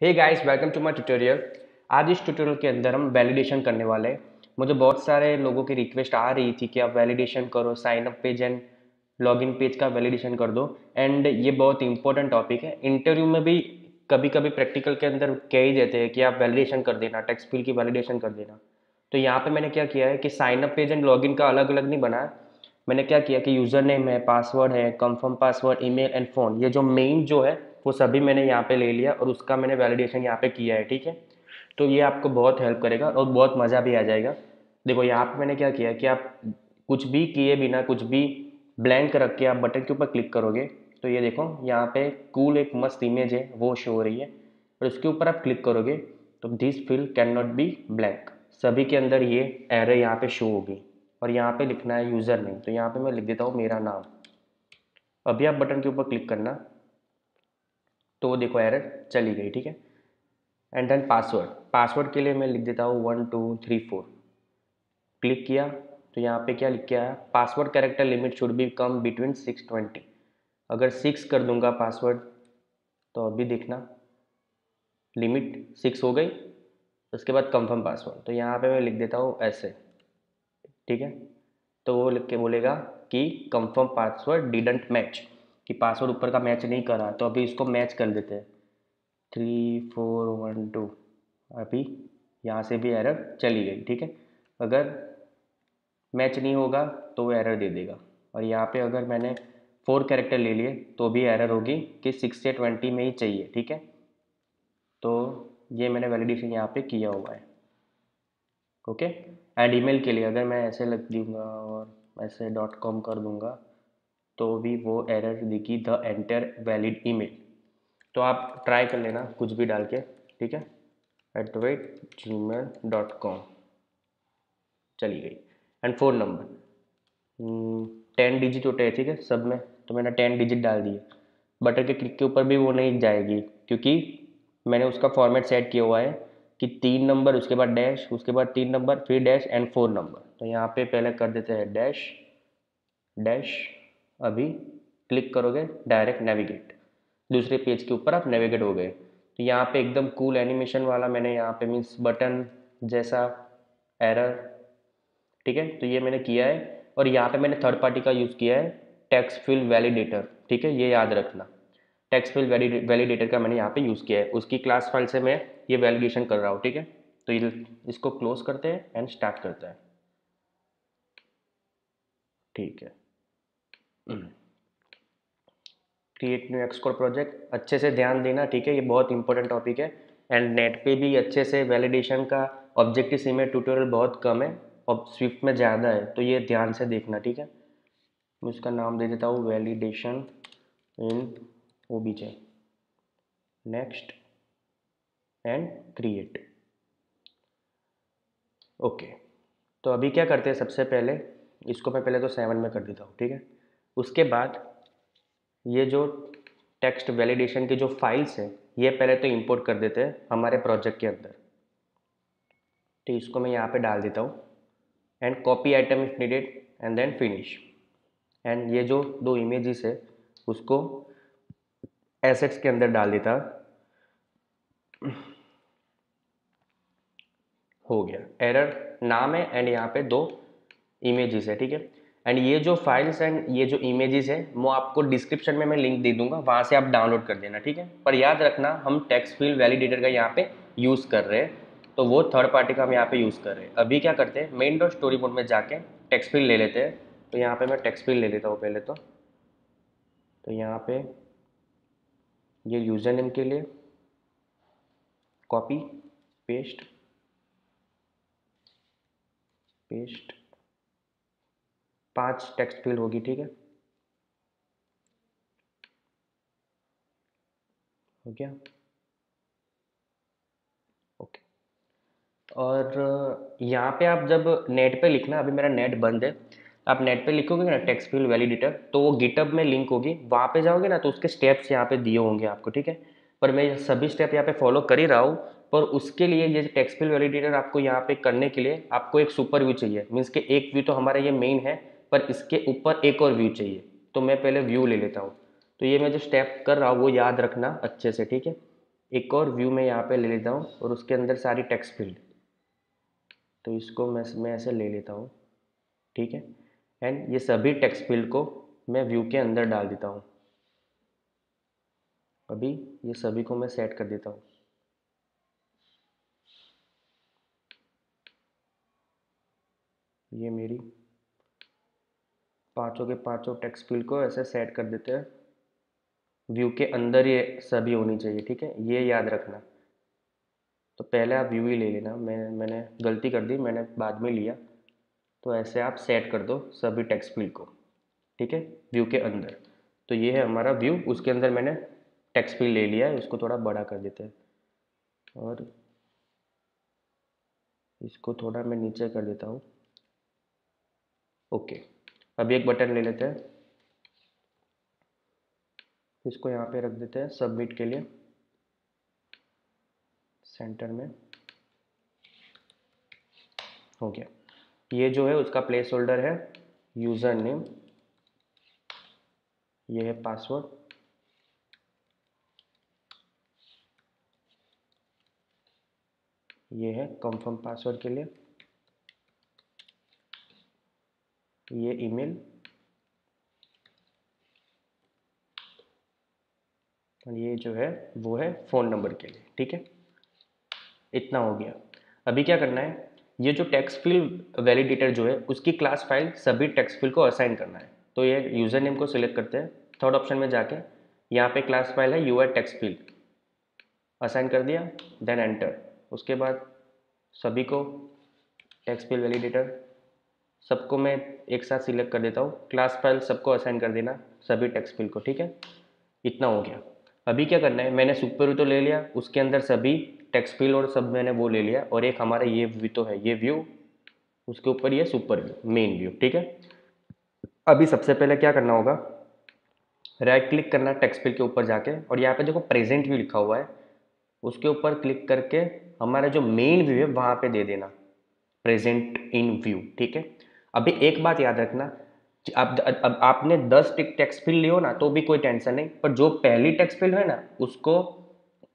Hey guys welcome to my tutorial आज इस tutorial के अंदर हम वैलिडेशन करने वाले हैं। मुझे बहुत सारे लोगों की रिक्वेस्ट आ रही थी कि आप वैलिडेशन करो sign up page and login page का वैलिडेशन कर दो। एंड ये बहुत इंपॉर्टेंट टॉपिक है। इंटरव्यू में भी कभी कभी प्रैक्टिकल के अंदर कह ही देते हैं कि आप वैलिडेशन कर देना टेक्स फिल की वैलिडेशन कर देना। तो यहाँ पर मैंने क्या किया है कि sign up page and login का अलग अलग नहीं बनाया। मैंने क्या किया कि यूज़र नेम है पासवर्ड है confirm password email and phone ये जो मेन जो है वो सभी मैंने यहाँ पे ले लिया और उसका मैंने वैलिडेशन यहाँ पे किया है, ठीक है? तो ये आपको बहुत हेल्प करेगा और बहुत मज़ा भी आ जाएगा। देखो, यहाँ पे मैंने क्या किया कि आप कुछ भी किए बिना, कुछ भी ब्लैंक रख के आप बटन के ऊपर क्लिक करोगे तो ये देखो, यहाँ पे कूल एक मस्त इमेज है, वो शो हो रही है। और उसके ऊपर आप क्लिक करोगे तो this field can not be blank सभी के अंदर ये एरर यहाँ पे शो होगी। और यहाँ पे लिखना है यूज़र नेम तो यहाँ पे मैं लिख देता हूँ मेरा नाम। अभी आप बटन के ऊपर क्लिक करना। तो वो देखो एरर चली गई, ठीक है? एंड देन पासवर्ड पासवर्ड के लिए मैं लिख देता हूँ one two three four click किया तो यहाँ पे क्या लिख के आया? Password character limit should be come between six twenty अगर सिक्स कर दूँगा पासवर्ड तो अभी देखना। लिमिट सिक्स हो गई, उसके बाद कंफर्म पासवर्ड तो यहाँ पे मैं लिख देता हूँ ऐसे, ठीक है? तो वो लिख के बोलेगा कि कंफर्म पासवर्ड डिडेंट मैच कि पासवर्ड ऊपर का मैच नहीं करा तो अभी इसको मैच कर देते हैं। थ्री फोर वन टू अभी यहाँ से भी एरर चली गई, ठीक है? अगर मैच नहीं होगा तो वो एरर दे देगा। और यहाँ पे अगर मैंने फोर कैरेक्टर ले लिए तो भी एरर होगी कि सिक्स से ट्वेंटी में ही चाहिए, ठीक है? तो ये मैंने वैलिडेशन यहाँ पे किया हुआ है। ओके एंड ईमेल के लिए, अगर मैं ऐसे लग दूँगा और ऐसे डॉट कॉम कर दूँगा तो भी वो एरर दिखी द एंटर वैलिड ईमेल तो आप ट्राई कर लेना कुछ भी डाल के, ठीक है? At the rate gmail dot com चली गई. And phone number ten digit होते हैं, ठीक है? सब में. तो मैंने टेन डिजिट डाल दिए. बटन के क्लिक के ऊपर भी वो नहीं जाएगी, क्योंकि मैंने उसका फॉर्मेट सेट किया हुआ है कि तीन नंबर उसके बाद डैश उसके बाद तीन नंबर फिर डैश एंड फोर नंबर तो यहाँ पे पहले कर देते हैं डैश डैश अभी क्लिक करोगे डायरेक्ट नेविगेट दूसरे पेज के ऊपर आप नेविगेट हो गए. तो यहाँ पे एकदम कूल एनिमेशन वाला मैंने यहाँ पे मीन्स बटन जैसा एरर ठीक है? तो ये मैंने किया है और यहाँ पे मैंने थर्ड पार्टी का यूज़ किया है टैक्स फिल वैलिडेटर ठीक है? ये याद रखना. टैक्स फिल वैलिडेटर का मैंने यहाँ पे यूज़ किया है. उसकी क्लास फ़ाइल से मैं ये वैलिडेशन कर रहा हूँ, ठीक है? तो ये इसको क्लोज करते हैं एंड स्टार्ट करते हैं. ठीक है. क्रिएट न्यू एक्सकोर प्रोजेक्ट, अच्छे से ध्यान देना, ठीक है, ये बहुत इंपॉर्टेंट टॉपिक है। एंड नेट पे भी अच्छे से वैलिडेशन का ऑब्जेक्टिव सी में ट्यूटोरियल बहुत कम है और स्विफ्ट में ज़्यादा है तो ये ध्यान से देखना, ठीक है? मैं इसका नाम दे देता हूँ validation in O B J next and create okay तो अभी क्या करते हैं, सबसे पहले, इसको मैं पहले तो सेवन में कर देता हूँ, ठीक है? उसके बाद ये जो टेक्स्ट वैलिडेशन की जो फाइल्स हैं, ये पहले तो इंपोर्ट कर देते हैं हमारे प्रोजेक्ट के अंदर। तो इसको मैं यहाँ पे डाल देता हूँ। And copy item if needed and then finish and ये जो दो इमेजेस है, उसको एसेट्स के अंदर डाल देता हो। गया। एरर नाम है एंड यहाँ पे दो इमेजेस है, ठीक है? एंड ये जो फाइल्स एंड ये जो इमेजेस है, वो आपको डिस्क्रिप्शन में मैं लिंक दे दूँगा, वहाँ से आप डाउनलोड कर देना, ठीक है? पर याद रखना, हम टेक्स्ट फ़ील्ड वैलिडेटर का यहाँ पे यूज़ कर रहे हैं तो वो थर्ड पार्टी का हम यहाँ पे यूज़ कर रहे हैं। अभी क्या करते हैं मेन डॉट स्टोरी मोड में जाके टेक्स्ट फ़ील्ड ले लेते हैं। तो यहाँ पे मैं टेक्स्ट फ़ील्ड ले लेता हूँ पहले तो। तो यहाँ पे ये यूज़र नेम के लिए कॉपी पेस्ट पेस्ट पाँच टेक्स्ट फ़ील्ड होगी, ठीक है? हो गया? ओके। और यहाँ पे आप जब नेट पे लिखना, अभी मेरा नेट बंद है, आप नेट पे लिखोगे ना टेक्स्ट फ़ील्ड वैलिडेटर तो वो गिटअप में लिंक होगी। वहाँ पे जाओगे ना तो उसके स्टेप्स यहाँ पे दिए होंगे आपको, ठीक है? पर मैं सभी स्टेप यहाँ पे फॉलो कर ही रहा हूँ, पर उसके लिए ये टेक्स्ट फ़ील्ड वैलिडेटर आपको यहाँ पे करने के लिए आपको एक सुपर व्यू चाहिए। मीन्स के एक व्यू तो हमारा ये मेन है पर इसके ऊपर एक और व्यू चाहिए। तो मैं पहले व्यू ले लेता हूँ। तो ये मैं जो स्टेप कर रहा हूँ, वो याद रखना अच्छे से, ठीक है? एक और व्यू मैं यहाँ पे ले लेता हूँ और उसके अंदर सारी टेक्स्ट फ़ील्ड तो इसको मैं मैं ऐसे ले लेता हूँ, ठीक है? एंड ये सभी टेक्स्ट फ़ील्ड को मैं व्यू के अंदर डाल देता हूँ। अभी ये सभी को मैं सेट कर देता हूँ। ये मेरी पाँचों के पाँचों टेक्स्ट फ़ील्ड को ऐसे सेट कर देते हैं। व्यू के अंदर ये सभी होनी चाहिए, ठीक है? ये याद रखना। तो पहले आप व्यू ही ले लेना। मैं, मैंने गलती कर दी, मैंने बाद में लिया। तो ऐसे आप सेट कर दो सभी टेक्स्ट फ़ील्ड को, ठीक है? व्यू के अंदर। तो ये है हमारा व्यू उसके अंदर मैंने टेक्स्ट फ़ील्ड ले लिया है, उसको थोड़ा बड़ा कर देते हैं। और इसको थोड़ा मैं नीचे कर देता हूँ। ओके अभी एक बटन ले लेते हैं। इसको यहाँ पे रख देते हैं सबमिट के लिए। सेंटर में। हो गया। ये जो है उसका प्लेस होल्डर है यूज़र नेम ये है पासवर्ड ये है कंफर्म पासवर्ड के लिए। ये ईमेल। और ये जो है, वो है फ़ोन नंबर के लिए, ठीक है? इतना हो गया। अभी क्या करना है? ये जो टेक्स्ट फ़ील्ड वैलिडेटर जो है, उसकी क्लास फ़ाइल सभी टेक्स्ट फ़ील्ड को असाइन करना है। तो ये यूज़र नेम को सिलेक्ट करते हैं। थर्ड ऑप्शन में जाके यहाँ पे क्लास फ़ाइल है यू टेक्स्ट फ़ील्ड असाइन कर दिया देन एंटर उसके बाद सभी को टेक्स्ट फ़ील्ड वैलिडेटर सबको मैं एक साथ सिलेक्ट कर देता हूँ। क्लास फ़ाइल सबको असाइन कर देना, सभी टेक्स्ट फ़ील्ड को, ठीक है? इतना हो गया। अभी क्या करना है? मैंने सुपर व्यू तो ले लिया, उसके अंदर सभी टेक्स्ट फ़ील्ड और सब मैंने वो ले लिया, और एक हमारा ये व्यू तो है, ये व्यू उसके ऊपर ये सुपर व्यू मेन व्यू ठीक है? अभी सबसे पहले क्या करना होगा? राइट क्लिक करना टेक्स्ट फ़ील्ड के ऊपर जाके, और यहाँ पे देखो प्रेजेंट व्यू लिखा हुआ है। उसके ऊपर क्लिक करके हमारा जो मेन व्यू है, वहाँ पे दे देना। प्रेजेंट इन व्यू ठीक है? अभी एक बात याद रखना अब अब आपने दस टेक्स्ट फ़ील्ड लियो ना तो भी कोई टेंशन नहीं, पर जो पहली टैक्स फ़ील्ड है ना, उसको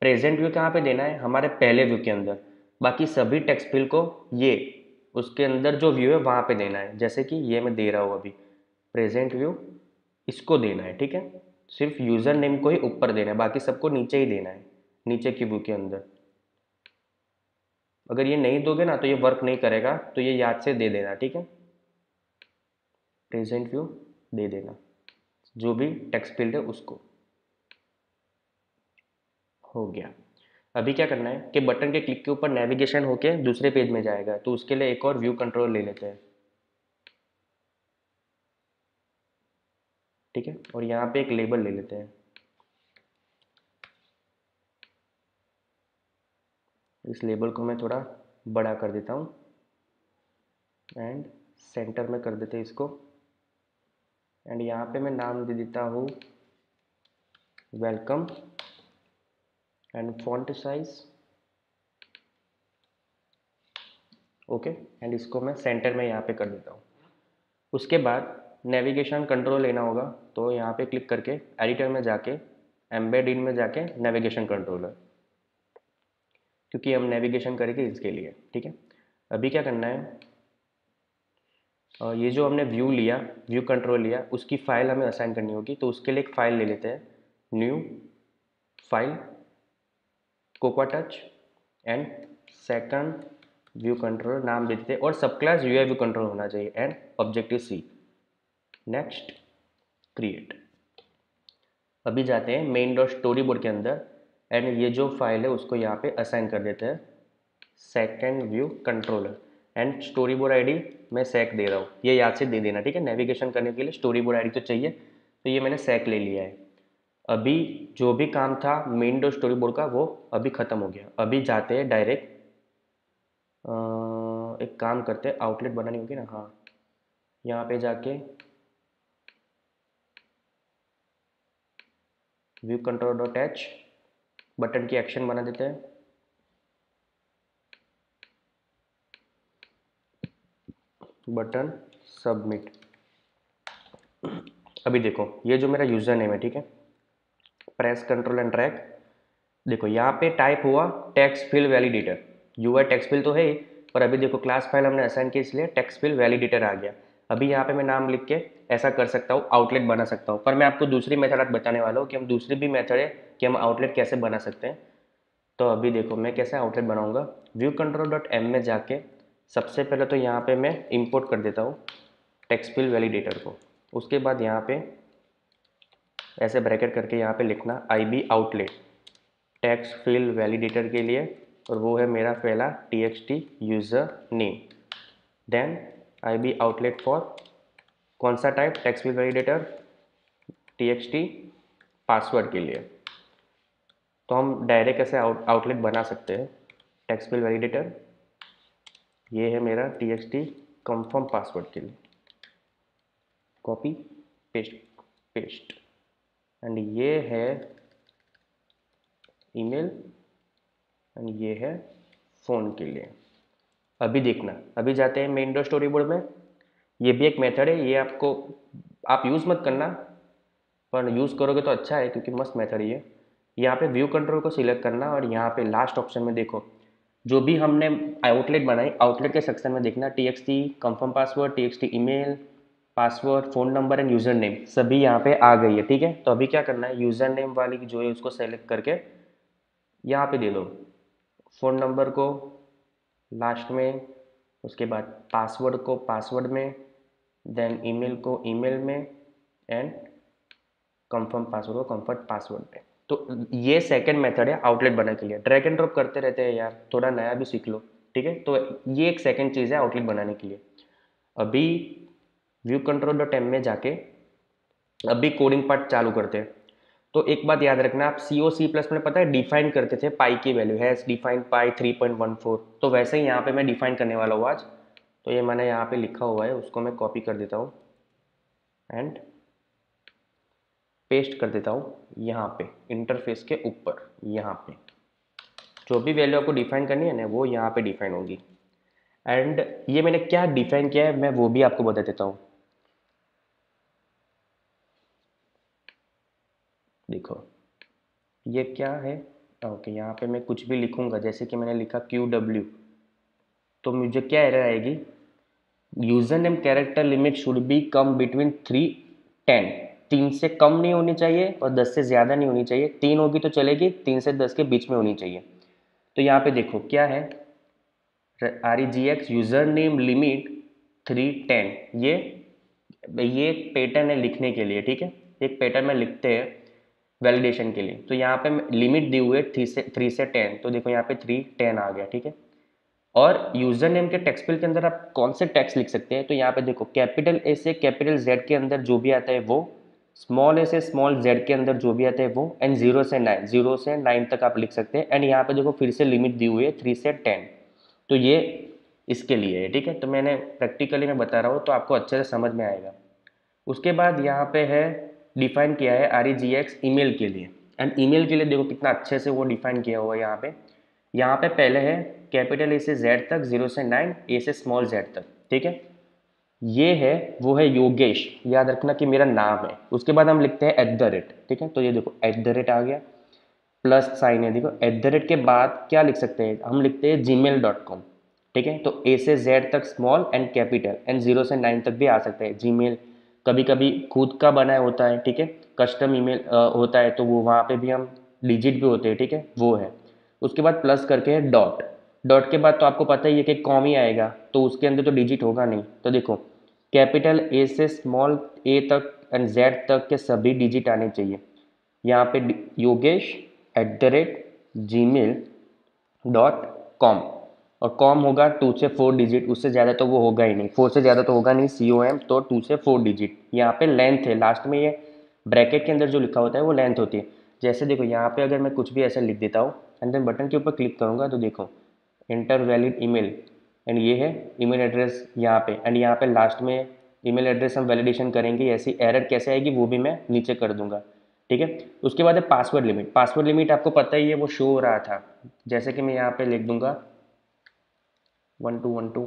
प्रेजेंट व्यू कहाँ पे देना है? हमारे पहले व्यू के अंदर। बाकी सभी टैक्स फ़ील्ड को ये, उसके अंदर जो व्यू है, वहाँ पे देना है। जैसे कि ये मैं दे रहा हूँ अभी। प्रेजेंट व्यू, इसको देना है, ठीक है? सिर्फ़ यूज़र नेम को ही ऊपर देना है, बाकी सबको नीचे ही देना है, नीचे की व्यू के अंदर। अगर ये नहीं दोगे ना तो ये वर्क नहीं करेगा तो ये याद से दे देना, ठीक है? प्रेजेंट व्यू दे देना जो भी टेक्स्ट फ़ील्ड है उसको। हो गया। अभी क्या करना है कि बटन के क्लिक के ऊपर नेविगेशन होके दूसरे पेज में जाएगा। तो उसके लिए एक और व्यू कंट्रोल ले लेते हैं। ठीक है? और यहाँ पे एक लेबल ले लेते हैं। इस लेबल को मैं थोड़ा बड़ा कर देता हूँ। एंड सेंटर में कर देते हैं इसको। एंड यहाँ पे मैं नाम दे देता हूँ welcome and font size okay and इसको मैं सेंटर में यहाँ पे कर देता हूँ। उसके बाद नेविगेशन कंट्रोल लेना होगा तो यहाँ पे क्लिक करके एडिटर में जाके एम्बेड इन में जाके नेविगेशन कंट्रोलर क्योंकि हम नेविगेशन करेंगे इसके लिए, ठीक है? अभी क्या करना है? ये जो हमने व्यू लिया व्यू कंट्रोल लिया, उसकी फ़ाइल हमें असाइन करनी होगी तो उसके लिए एक फ़ाइल ले लेते हैं। New file Cocoa Touch and second view control नाम देते और सब क्लास यू व्यू कंट्रोल होना चाहिए and objective C next create अभी जाते हैं मेन डॉट स्टोरी बोर्ड के अंदर एंड ये जो फ़ाइल है उसको यहाँ पे असाइन कर देते हैं। Second view controller and storyboard ID मैं सेक दे रहा हूँ। ये याद से दे देना, ठीक है? नेविगेशन करने के लिए स्टोरी बोर्ड आईडी तो चाहिए तो ये मैंने सेक ले लिया है। अभी जो भी काम था मेन डो स्टोरी बोर्ड का, वो अभी ख़त्म हो गया। अभी जाते हैं डायरेक्ट एक काम करते हैं आउटलेट बनानी होगी ना? हाँ। यहाँ पे जाके view control dot H button की एक्शन बना देते हैं। Button submit. अभी देखो, ये जो मेरा यूज़र नेम है, ठीक है? प्रेस कंट्रोल एंड ट्रैक देखो, यहाँ पे टाइप हुआ text field validator U I text field तो है ही, पर अभी देखो क्लास फ़ाइल हमने असाइन किया इसलिए टैक्स फिल वैलिडेटर आ गया। अभी यहाँ पे मैं नाम लिख के ऐसा कर सकता हूँ आउटलेट बना सकता हूँ। पर मैं आपको दूसरी मेथड आज बताने वाला हूँ कि हम दूसरी भी मेथड है कि हम आउटलेट कैसे बना सकते हैं। तो अभी देखो, मैं कैसे आउटलेट बनाऊँगा? व्यू कंट्रोल डॉट एम में जाके सबसे पहले तो यहाँ पे मैं इंपोर्ट कर देता हूँ टेक्स्ट फिल वैलिडेटर को। उसके बाद यहाँ पे ऐसे ब्रैकेट करके यहाँ पे लिखना I B outlet text field validator के लिए और वो है मेरा पहला T X T user name then I B outlet for कौन सा type text field validator T X T password के लिए। तो हम डायरेक्ट ऐसे आउटलेट बना सकते हैं। टैक्स फिल वैलिडेटर ये है मेरा T X T confirm password के लिए। कॉपी पेस्ट पेस्ट एंड ये है ईमेल एंड ये है फ़ोन के लिए। अभी देखना। अभी जाते हैं मेन डो स्टोरी बोर्ड में। ये भी एक मेथड है। ये आपको, आप यूज़ मत करना। पर यूज़ करोगे तो अच्छा है, क्योंकि मस्त मेथड ये। यहाँ पे व्यू कंट्रोल को सिलेक्ट करना और यहाँ पे लास्ट ऑप्शन में देखो। जो भी हमने आउटलेट बनाई आउटलेट के सेक्शन में देखना T X T confirm password T X T email password phone number and user name सभी यहाँ पे आ गई है, ठीक है? तो अभी क्या करना है? यूज़र नेम वाली जो है उसको सेलेक्ट करके यहाँ पे दे दो। फ़ोन नंबर को लास्ट में, उसके बाद पासवर्ड को पासवर्ड में देन ईमेल को ईमेल में एंड कंफर्म पासवर्ड को कंफर्ट पासवर्ड में। तो ये सेकेंड मेथड है आउटलेट बनाने के लिए। ड्रैग एंड ड्रॉप करते रहते हैं यार, थोड़ा नया भी सीख लो, ठीक है? तो ये एक सेकेंड चीज़ है आउटलेट बनाने के लिए। अभी व्यू कंट्रोल डॉट एम में जाके अभी कोडिंग पार्ट चालू करते हैं। तो एक बात याद रखना, आप सी ओ सी प्लस में पता है डिफाइन करते थे पाई की value hash define pi three point one four तो वैसे ही यहाँ पे मैं डिफाइन करने वाला हूँ आज। तो ये मैंने यहाँ पे लिखा हुआ है, उसको मैं कॉपी कर देता हूँ। एंड पेस्ट कर देता हूँ यहाँ पे इंटरफेस के ऊपर, यहाँ पे। जो भी वैल्यू आपको डिफाइन करनी है ना, वो यहाँ पे डिफाइन होगी। एंड ये मैंने क्या डिफाइन किया है, मैं वो भी आपको बता देता हूँ। देखो, ये क्या है? ओके यहाँ पे मैं कुछ भी लिखूँगा, जैसे कि मैंने लिखा क्यू डब्ल्यू तो मुझे क्या एरर आएगी? User name character limit should be come between three ten तीन से कम नहीं होनी चाहिए और दस से ज़्यादा नहीं होनी चाहिए। तीन होगी तो चलेगी, तीन से दस के बीच में होनी चाहिए। तो यहाँ पे देखो, क्या है? R E G X user name limit three ten ये ये एक पैटर्न है लिखने के लिए, ठीक है? एक पैटर्न में लिखते हैं वैलिडेशन के लिए। तो यहाँ पे लिमिट दी हुई है थ्री से थ्री से टेन तो देखो यहाँ पे थ्री टेन आ गया, ठीक है? और यूज़र नेम के टेक्स्ट फिल के अंदर आप कौन से टेक्स्ट लिख सकते हैं? तो यहाँ पे देखो कैपिटल ए से कैपिटल जेड के अंदर जो भी आता है वो स्मॉल ए से स्मॉल जेड के अंदर जो भी आता है वो एंड ज़ीरो से नाइन ज़ीरो से नाइन तक आप लिख सकते हैं। एंड यहाँ पे देखो फिर से लिमिट दी हुई है थ्री से टेन तो ये इसके लिए है, ठीक है? तो मैंने प्रैक्टिकली मैं बता रहा हूँ तो आपको अच्छे से समझ में आएगा। उसके बाद यहाँ पे है डिफाइन किया है आर ई जी एक्स के लिए। एंड ई के लिए देखो कितना अच्छे से वो डिफाइन किया हुआ है यहाँ पे। यहाँ पे पहले है कैपिटल ए से जेड तक ज़ीरो से नाइन ए से स्मॉल जेड तक, ठीक है? ये है, वो है योगेश। याद रखना कि मेरा नाम है। उसके बाद हम लिखते हैं एट द रेट ठीक है? तो ये देखो एट द रेट आ गया। प्लस साइन है, देखो। एट द रेट के बाद क्या लिख सकते हैं? हम लिखते हैं जी मेल डॉट कॉम ठीक है? तो ए से जेड तक small and capital and zero से नाइन तक भी आ सकते हैं। जी मेल कभी कभी खुद का बनाया होता है, ठीक है? कस्टम ईमेल होता है तो वो वहाँ पे भी हम डिजिट भी होते हैं, ठीक है? वो है। उसके बाद प्लस करके है डॉट डॉट के बाद तो आपको पता ही है कि कॉम ही आएगा तो उसके अंदर तो डिजिट होगा नहीं। तो देखो कैपिटल ए से स्मॉल ए तक एंड जेड तक के सभी डिजिट आने चाहिए। यहाँ पे Yogesh at the rate Gmail dot com और कॉम होगा टू से फोर डिजिट उससे ज़्यादा तो वो होगा ही नहीं। फोर से ज़्यादा तो होगा नहीं सी ओ एम तो टू से फोर डिजिट यहाँ पे लेंथ है। लास्ट में ये ब्रैकेट के अंदर जो लिखा होता है वो लेंथ होती है। जैसे देखो, यहाँ पे अगर मैं कुछ भी ऐसा लिख देता हूँ एंड देन बटन के ऊपर क्लिक करूँगा तो देखो इंटर वैलिड ईमेल एंड ये है ईमेल एड्रेस यहाँ पे. एंड यहाँ पे लास्ट में ईमेल एड्रेस हम वैलिडेशन करेंगे. ऐसी एरर कैसे आएगी वो भी मैं नीचे कर दूँगा. ठीक है? उसके बाद है पासवर्ड लिमिट पासवर्ड लिमिट आपको पता ही है वो शो हो रहा था. जैसे कि मैं यहाँ पे लिख दूँगा वन टू वन टू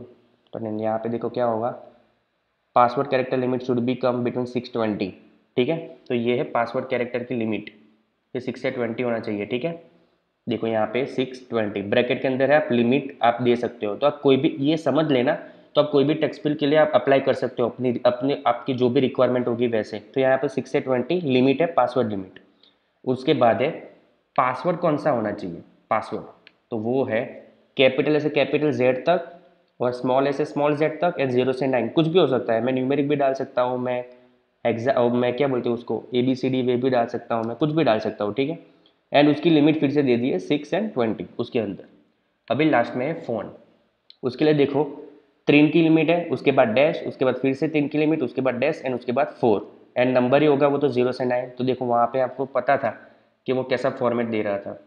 तो यहाँ पे देखो क्या होगा. Password character limit should be come between six twenty ठीक है? तो ये है पासवर्ड कैरेक्टर की लिमिट ये सिक्स से ट्वेंटी होना चाहिए. ठीक है? देखो यहाँ पे सिक्स ट्वेंटी ब्रैकेट के अंदर है, आप लिमिट आप दे सकते हो। तो आप कोई भी, ये समझ लेना तो आप कोई भी टैक्स बिल के लिए आप अप्लाई कर सकते हो, अपनी, अपने, आपकी जो भी रिक्वायरमेंट होगी वैसे। तो यहाँ पे सिक्स से ट्वेंटी लिमिट है पासवर्ड लिमिट उसके बाद है पासवर्ड कौन सा होना चाहिए? पासवर्ड तो वो है कैपिटल ऐसे कैपिटल जेड तक और स्मॉल ऐसे स्मॉल जेड तक एंड ज़ीरो से नाइन कुछ भी हो सकता है, मैं न्यूमेरिक भी डाल सकता हूँ, मैं एग्जा मैं क्या बोलते हूँ उसको? A B C D way भी डाल सकता हूँ, मैं कुछ भी डाल सकता हूँ, ठीक है? एंड उसकी लिमिट फिर से दे दी है सिक्स एंड ट्वेंटी उसके अंदर। अभी लास्ट में है फ़ोन उसके लिए देखो तीन की लिमिट है, उसके बाद डैश उसके बाद फिर से तीन की लिमिट उसके बाद डैश एंड उसके बाद फोर एंड नंबर ही होगा वो तो ज़ीरो से नाइन तो देखो वहाँ पे आपको पता था कि वो कैसा फॉर्मेट दे रहा था।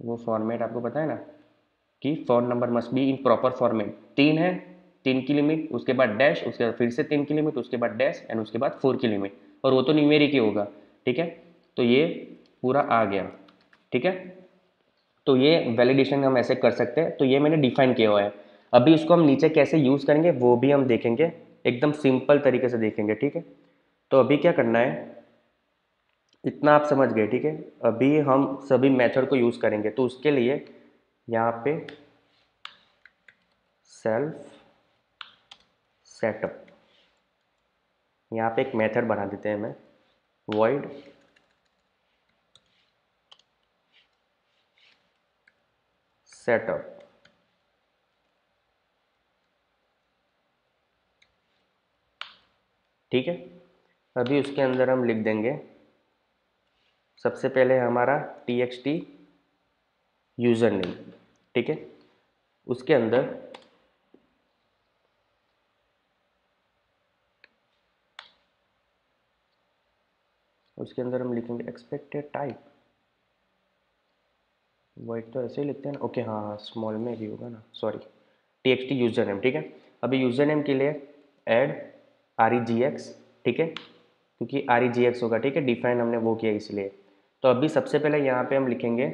वो फॉर्मेट आपको पता है ना? कि phone number must be in proper format तीन है, तीन की लिमिट उसके बाद डैश उसके बाद फिर से तीन की लिमिट उसके बाद डैश एंड उसके बाद फोर की लिमिट और वो तो न्यूमेरिक ही होगा, ठीक है? तो ये पूरा आ गया, ठीक है? तो ये वैलिडेशन हम ऐसे कर सकते हैं। तो ये मैंने डिफाइन किया हुआ है। अभी उसको हम नीचे कैसे यूज़ करेंगे, वो भी हम देखेंगे। एकदम सिंपल तरीके से देखेंगे, ठीक है? तो अभी क्या करना है? इतना आप समझ गए, ठीक है? अभी हम सभी मेथड को यूज़ करेंगे। तो उसके लिए यहाँ पे सेल्फ सेटअप यहाँ पे एक मेथड बना देते हैं मैं वॉइड सेटअप ठीक है? अभी उसके अंदर हम लिख देंगे। सबसे पहले हमारा T X T user name ठीक है? उसके अंदर उसके अंदर हम लिखेंगे एक्सपेक्टेड टाइप वाइट तो ऐसे ही लिखते हैं ओके हाँ हाँ स्मॉल में भी होगा ना? Sorry T X T user name ठीक है? अभी यूज़र नेम के लिए add R E G X ठीक है? क्योंकि आर ई जी एक्स होगा, ठीक है? डिफाइन हमने वो किया इसलिए। तो अभी सबसे पहले यहाँ पे हम लिखेंगे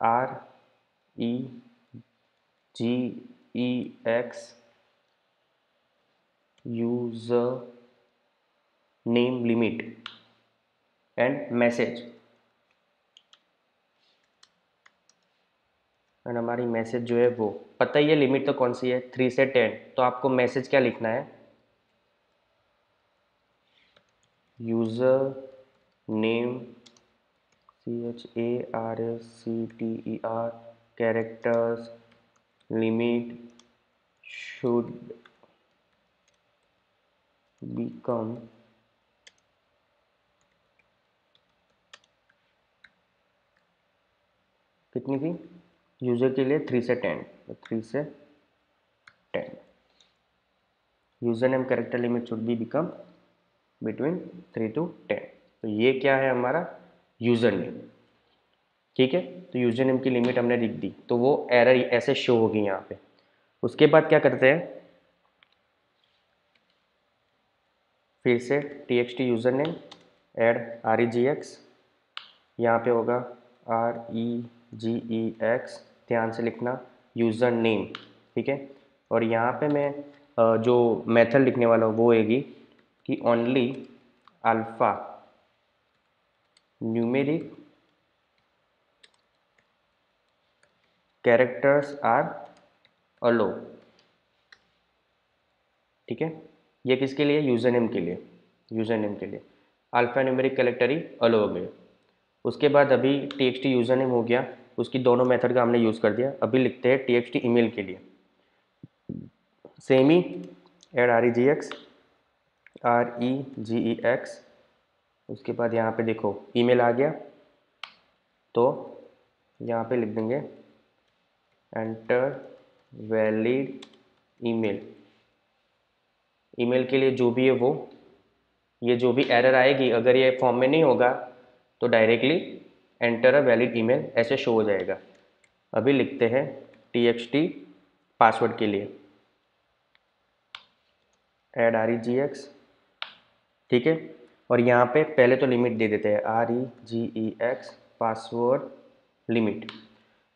R E G E X user name limit and message and हमारी मैसेज जो है वो, पता ही है लिमिट तो कौन सी है? थ्री से टेन तो आपको मैसेज क्या लिखना है? User name C H A R S C T E R characters limit should become कितनी थी? यूज़र के लिए थ्री से टेन तो थ्री से ten user name character limit should be become between three to ten तो ये क्या है हमारा? यूज़र नेम ठीक है? तो यूज़र नेम की लिमिट हमने लिख दी. तो वो एरर ऐसे शो होगी यहाँ पे. उसके बाद क्या करते हैं? फिर से T X T user name add R E G X यहाँ पे होगा R E G E X ध्यान से लिखना यूज़र नेम ठीक है? और यहाँ पे मैं जो मेथड लिखने वाला हूँ, वो होगी कि only alphanumeric characters are allow ठीक है? ये किसके लिए? यूज़र नेम के लिए यूज़र नेम के लिए। अल्फ़ा न्यूमेरिक कैरेक्टर ही अलो हो गए। उसके बाद अभी टी यूज़र नेम हो गया। उसकी दोनों मेथड का हमने यूज़ कर दिया। अभी लिखते हैं टी एक्स टी ईमेल के लिए। Same add R E G X R E G E X उसके बाद यहाँ पे देखो, ईमेल आ गया। तो यहाँ पे लिख देंगे, एंटर वैलिड ईमेल। ईमेल के लिए जो भी है वो, ये जो भी एरर आएगी, अगर ये फॉर्म में नहीं होगा तो directly enter a valid email ऐसे शो हो जाएगा। अभी लिखते हैं टी एक्स टी पासवर्ड के लिए। Add R E G X ठीक है? और यहाँ पे पहले तो लिमिट दे देते हैं। R E G E X password limit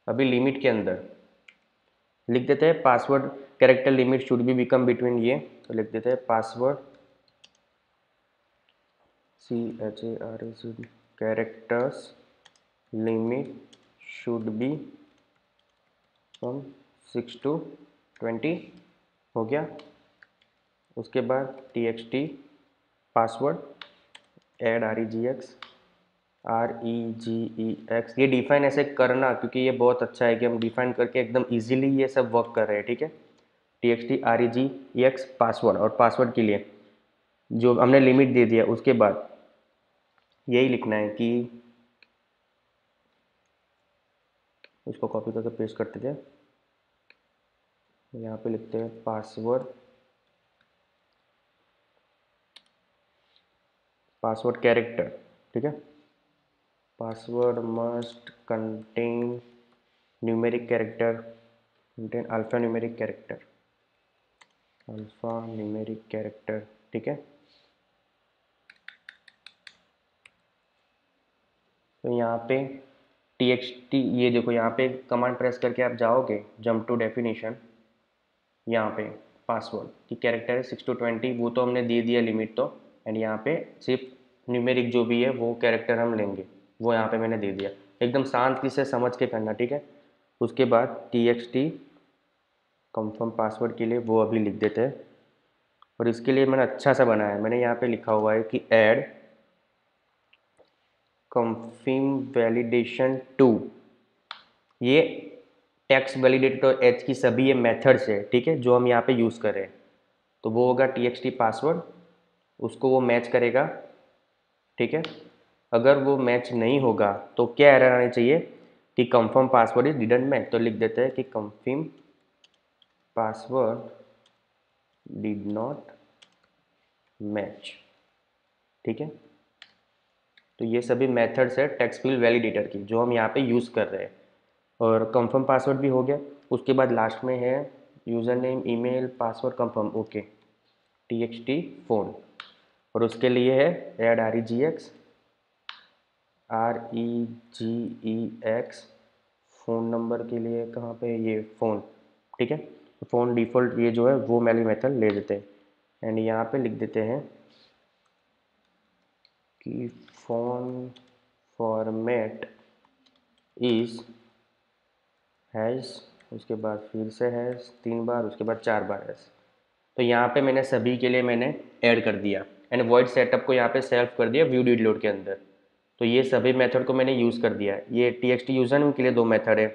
अभी लिमिट के अंदर लिख देते हैं password character limit should be become between ये तो लिख देते हैं password C H A R A C characters limit should be from six to twenty हो गया। उसके बाद T X T password add R E G X R E G E X ये डिफाइन ऐसे करना, क्योंकि ये बहुत अच्छा है कि हम डिफाइन करके एकदम इजीली ये सब वर्क कर रहे हैं, ठीक है? T X T R E G E X password और पासवर्ड के लिए। जो हमने लिमिट दे दिया, उसके बाद यही लिखना है कि इसको कॉपी करके पेस्ट करते थे। यहाँ पे लिखते हैं पासवर्ड पासवर्ड कैरेक्टर ठीक है? Password must contain numeric character contain alphanumeric character alphanumeric character ठीक है? तो यहाँ पे टी एक्स टी ये देखो यहाँ पे कमांड प्रेस करके आप जाओगे जंप टू डेफिनेशन यहाँ पे पासवर्ड की कैरेक्टर है सिक्स टू ट्वेंटी वो तो हमने दे दिया लिमिट तो एंड यहाँ पे सिर्फ़ न्यूमेरिक जो भी है, वो कैरेक्टर हम लेंगे, वो यहाँ पे मैंने दे दिया। एकदम शांति से समझ के करना, ठीक है? उसके बाद T X T confirm password के लिए वो अभी लिख देते हैं। और इसके लिए मैंने अच्छा सा बनाया है, मैंने यहाँ पे लिखा हुआ है कि एड कंफर्म वैलिडेशन टू ये टैक्स वैलिडेटेड और एच की सभी ये मेथड्स है, ठीक है, जो हम यहाँ पे यूज़ कर रहे हैं। तो वो होगा टी पासवर्ड उसको वो मैच करेगा, ठीक है। अगर वो मैच नहीं होगा तो क्या एरर आनी चाहिए? कि confirm password is didn't match तो लिख देते हैं कि confirm password did not match ठीक है। तो ये सभी मेथड्स है टेक्स्ट फ़ील्ड वैलिडेटर की, जो हम यहाँ पे यूज़ कर रहे हैं। और कंफर्म पासवर्ड भी हो गया। उसके बाद लास्ट में है user name email password confirm okay T X T phone और उसके लिए है add R E G X R E G E X phone number के लिए कहाँ पे ये फ़ोन ठीक है? फ़ोन डिफ़ॉल्ट ये जो है, वो मैली मेथड ले देते हैं। एंड यहाँ पे लिख देते हैं कि फ़ोन फॉर्मेट इज़ हैज़ उसके बाद फिर से हैज़ तीन बार, उसके बाद चार बार हैज़ तो यहाँ पे मैंने सभी के लिए मैंने ऐड कर दिया. एंड वॉइड सेटअप को यहाँ पे सेल्फ कर दिया व्यू डिड लोड के अंदर. तो ये सभी मेथड को मैंने यूज़ कर दिया. ये टी एक्स टी यूज़र के लिए दो मेथड है.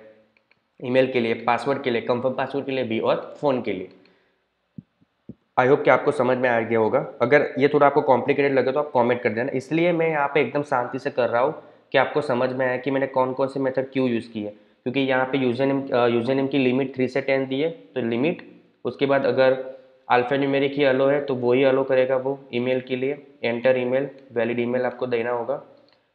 ईमेल के लिए पासवर्ड के लिए कंफर्म पासवर्ड के लिए भी और फ़ोन के लिए. आई होप कि आपको समझ में आ गया होगा। अगर ये थोड़ा आपको कॉम्प्लिकेटेड लगे तो आप कमेंट कर देना। इसलिए मैं यहाँ पे एकदम शांति से कर रहा हूँ कि आपको समझ में आया कि मैंने कौन कौन से मेथड क्यों यूज़ किए क्योंकि यहाँ पे यूज़र नेम यूज़र नेम की लिमिट थ्री से टेन दी है तो लिमिट उसके बाद अगर अल्फ़ा न्यूमेरिक ही अलो है तो वो ही अलो करेगा वो ईमेल के लिए। एंटर ईमेल वैलिड ईमेल आपको देना होगा।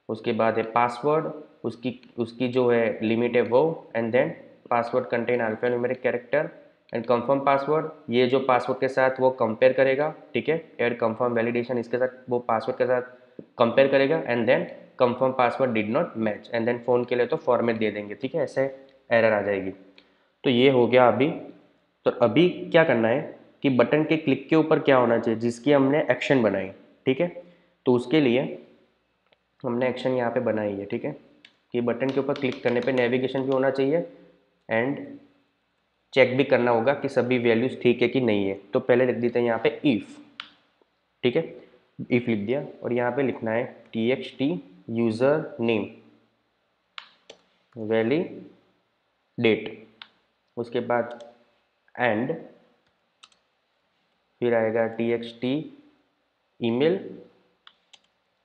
उसके बाद है पासवर्ड उसकी उसकी जो है लिमिट है वो and then password contain alphanumeric character and confirm password ये जो पासवर्ड के साथ वो कंपेयर करेगा, ठीक है? एड कंफर्म वैलिडेशन इसके साथ वो पासवर्ड के साथ कंपेयर करेगा and then confirm password did not match and then phone के लिए तो फॉर्मेट दे देंगे, ठीक है? ऐसे एरर आ जाएगी। तो ये हो गया अभी। तो अभी क्या करना है कि बटन के क्लिक के ऊपर क्या होना चाहिए, जिसकी हमने एक्शन बनाई, ठीक है? तो उसके लिए हमने एक्शन यहाँ पे बनाई है, ठीक है? कि बटन के ऊपर क्लिक करने पे नेविगेशन भी होना चाहिए एंड चेक भी करना होगा कि सभी वैल्यूज़ ठीक है कि नहीं है। तो पहले लिख देते हैं यहाँ पे इफ़ ठीक है? इफ़ लिख दिया और यहाँ पे लिखना है T X T user name validate उसके बाद एंड फिर आएगा T X T email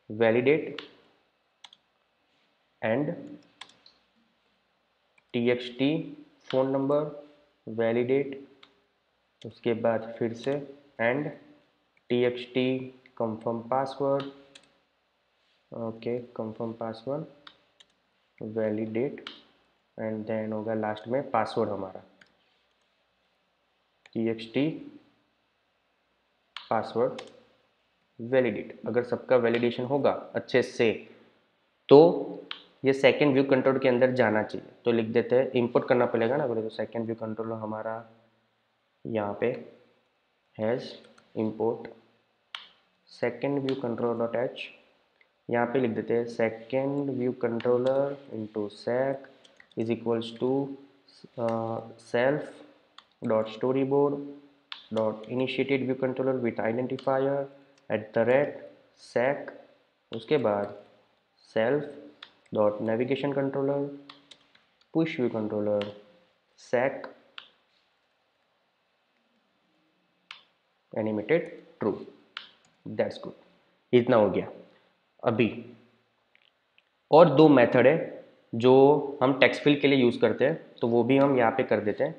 validate and T X T phone number validate उसके बाद फिर से and T X T confirm password okay confirm password validate and then होगा last में पासवर्ड हमारा। T X T password validate अगर सबका validation होगा अच्छे से तो ये सेकेंड व्यू कंट्रोल के अंदर जाना चाहिए। तो लिख देते हैं इंपोर्ट करना पड़ेगा ना, बोले तो सेकेंड व्यू कंट्रोल हमारा यहाँ पे hash import second view control dot H यहाँ पे लिख देते हैं second view controller into sec is equals to self dot storyboard dot initiated view controller with identifier at the rate sec उसके बाद self dot navigation controller push view controller sec animated true that's good इतना हो गया। अभी और दो method है जो हम टेक्स्ट फिल के लिए यूज़ करते हैं तो वो भी हम यहाँ पे कर देते हैं।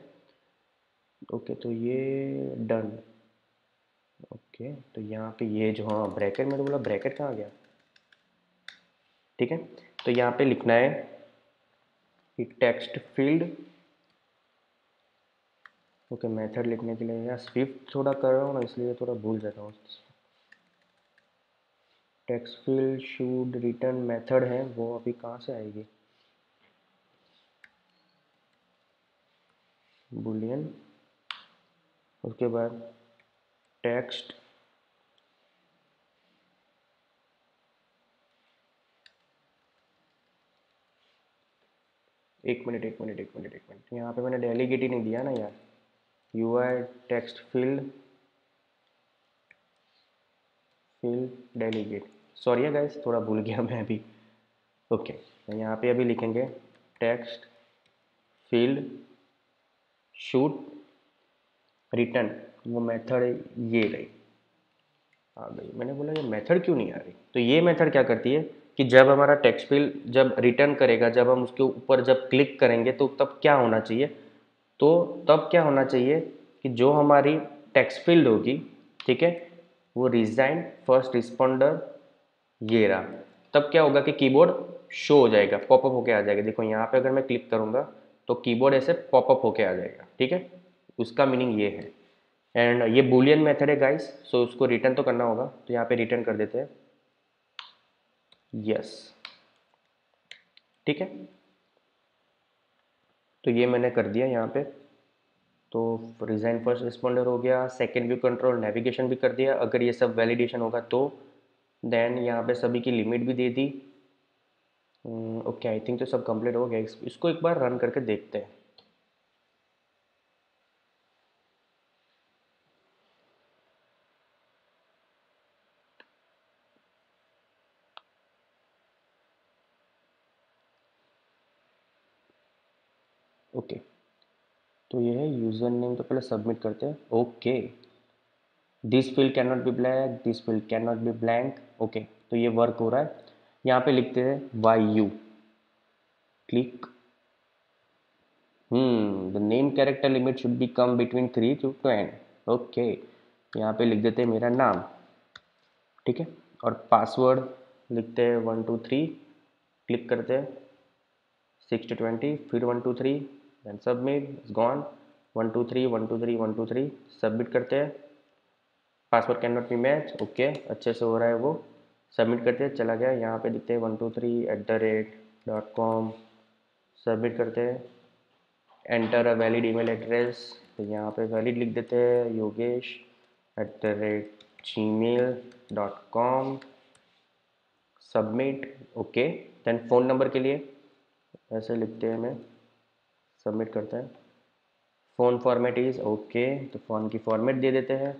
ओके okay, तो ये डन ओके okay, तो यहाँ पे ये जो हाँ ब्रैकेट में तो बोला ब्रैकेट कहाँ गया? ठीक है? तो यहाँ पे लिखना है कि टेक्स्ट फ़ील्ड ओके मेथड लिखने के लिए यार स्विफ्ट थोड़ा कर रहा हूँ ना, इसलिए थोड़ा भूल जाता हूँ। Text field should return method है, वो अभी कहाँ से आएगी? बुलियन उसके बाद टेक्स्ट एक मिनट एक मिनट एक मिनट एक मिनट। यहाँ पे मैंने डेलीगेट ही नहीं दिया ना यार। U I text field field delegate sorry guys थोड़ा भूल गया मैं अभी। ओके तो यहाँ पे अभी लिखेंगे टेक्स्ट फ़ील्ड शूट रिटर्न वो मेथड ये रही। आ गई। मैंने बोला, ये मेथड क्यों नहीं आ रही? तो ये मेथड क्या करती है? कि जब हमारा टेक्स्ट फ़ील्ड जब रिटर्न करेगा, जब हम उसके ऊपर जब क्लिक करेंगे तो तब क्या होना चाहिए? तो तब क्या होना चाहिए कि जो हमारी टेक्स्ट फ़ील्ड होगी, ठीक है, वो रिजाइन फ़र्स्ट रिस्पॉन्डर ये रहा। तब क्या होगा कि कीबोर्ड शो हो जाएगा पॉपअप होके आ जाएगा। देखो, यहाँ पे अगर मैं क्लिक करूँगा तो कीबोर्ड ऐसे पॉपअप होके आ जाएगा, ठीक है? उसका मीनिंग ये है। एंड ये बुलियन मेथड है गाइस सो उसको रिटर्न तो करना होगा। तो यहाँ पे रिटर्न कर देते हैं। यस ठीक है? तो ये मैंने कर दिया यहाँ पे। तो रिजाइन फ़र्स्ट रिस्पॉन्डर हो गया सेकेंड व्यू कंट्रोल नेविगेशन भी कर दिया। अगर ये सब वैलिडेशन होगा तो देन यहाँ पे सभी की लिमिट भी दे दी। ओके आई थिंक तो सब कंप्लीट हो गया। इसको एक बार रन करके देखते हैं ओके तो ये है यूज़र नेम तो पहले सबमिट करते हैं। Okay this field can not be blank this field can not be blank okay तो ये वर्क हो रहा है। यहाँ पे लिखते हैं why you click hmm the name character limit should be come between three to ten okay यहाँ पे लिख देते हैं मेरा नाम। ठीक है? और पासवर्ड लिखते हैं वन टू थ्री क्लिक करते हैं। सिक्स टू ट्वेंटी फिर one two three then submit is gone one two three, one two three, one two three submit करते हैं। Password can not be match okay अच्छे से हो रहा है वो। सबमिट करते हैं, चला गया, यहाँ पे दिखते हैं one two three at the rate dot com submit करते हैं। Enter a valid email address तो यहाँ पे वैलिड लिख देते हैं, Yogesh at the rate Gmail dot com submit okay then phone number के लिए, ऐसे लिखते हैं मैं सबमिट करते हैं। फ़ोन फॉर्मेट इज़ ओके तो फ़ोन की फॉर्मेट दे देते हैं।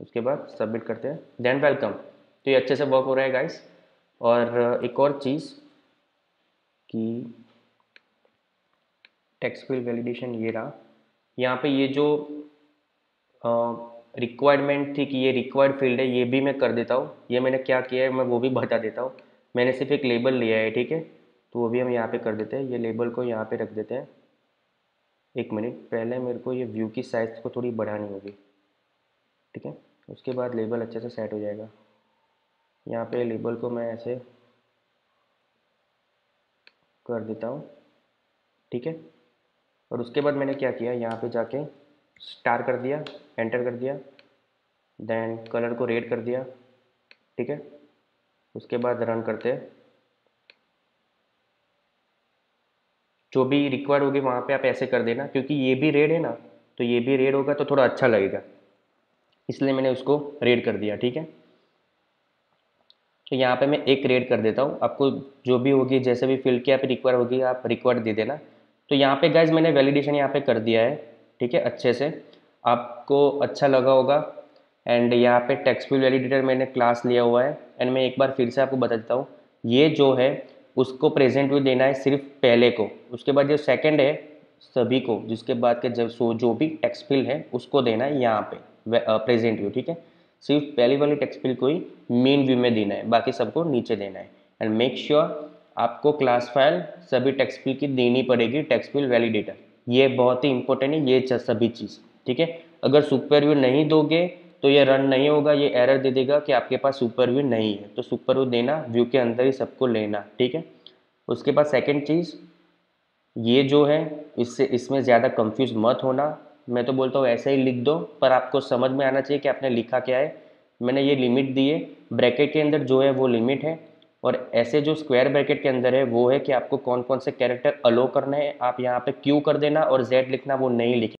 उसके बाद सबमिट करते हैं। Then welcome. तो ये अच्छे से वर्क हो रहा है गाइस और एक और चीज़ कि टेक्स्ट फ़ील्ड वैलिडेशन ये रहा। यहाँ पे ये जो रिक्वायरमेंट थी कि ये रिक्वायर्ड फ़ील्ड है, ये भी मैं कर देता हूँ। ये मैंने क्या किया है, मैं वो भी बता देता हूँ। मैंने सिर्फ़ एक लेबल लिया है, ठीक है? तो वो भी हम यहाँ पे कर देते हैं। ये लेबल को यहाँ पे रख देते हैं। एक मिनट, पहले मेरे को ये व्यू की साइज़ को थोड़ी बढ़ानी होगी, ठीक है? उसके बाद लेबल अच्छे से सेट हो जाएगा। यहाँ पे लेबल को मैं ऐसे कर देता हूँ, ठीक है? और उसके बाद मैंने क्या किया, यहाँ पे जाके स्टार कर दिया एंटर कर दिया देन कलर को रेड कर दिया, ठीक है? उसके बाद रन करते हैं। जो भी रिक्वायर्ड होगी, वहाँ पे आप ऐसे कर देना, क्योंकि ये भी रेड है ना तो ये भी रेड होगा तो थोड़ा अच्छा लगेगा। इसलिए मैंने उसको रेड कर दिया, ठीक है? तो यहाँ पे मैं एक रेड कर देता हूँ। आपको जो भी होगी, जैसे भी फ़ील्ड की आप रिक्वायर होगी, आप रिक्वायर दे देना। तो यहाँ पे गाइज़ मैंने वैलिडेशन यहाँ पे कर दिया है, ठीक है? अच्छे से। आपको अच्छा लगा होगा। एंड यहाँ पे टेक्सफुल वैलिडेटर मैंने क्लास लिया हुआ है। एंड मैं एक बार फिर से आपको बता देता हूँ। ये जो है उसको प्रेजेंट व्यू देना है सिर्फ़ पहले को। उसके बाद जो सेकंड है, सभी को, जिसके बाद के जब सो, जो भी टेक्स्ट फिल है, उसको देना है यहाँ पे प्रेजेंट व्यू ठीक है? सिर्फ़ पहली वाली टेक्स्ट फिल को ही मेन व्यू में देना है, बाकी सबको नीचे देना है। एंड मेक श्योर आपको क्लास फ़ाइल सभी टेक्स्ट फिल की देनी पड़ेगी टेक्स्ट फिल वैलिडेटर ये बहुत ही इंपॉर्टेंट है, ये सभी चीज़, ठीक है? अगर सुपर व्यू नहीं दोगे तो ये रन नहीं होगा, ये एरर दे देगा कि आपके पास सुपर व्यू नहीं है। तो सुपर व्यू देना व्यू के अंदर ही सबको लेना, ठीक है? उसके बाद सेकंड चीज़, ये जो है, इससे, इसमें ज़्यादा कंफ्यूज मत होना। मैं तो बोलता हूँ ऐसे ही लिख दो, पर आपको समझ में आना चाहिए कि आपने लिखा क्या है। मैंने ये लिमिट दी है ब्रैकेट के अंदर जो है वो लिमिट है, और ऐसे जो स्क्वायर ब्रैकेट के अंदर है, वो है कि आपको कौन कौन से कैरेक्टर अलो करने हैं। आप यहाँ पे क्यू कर देना और जेड लिखना, वो नहीं लिखे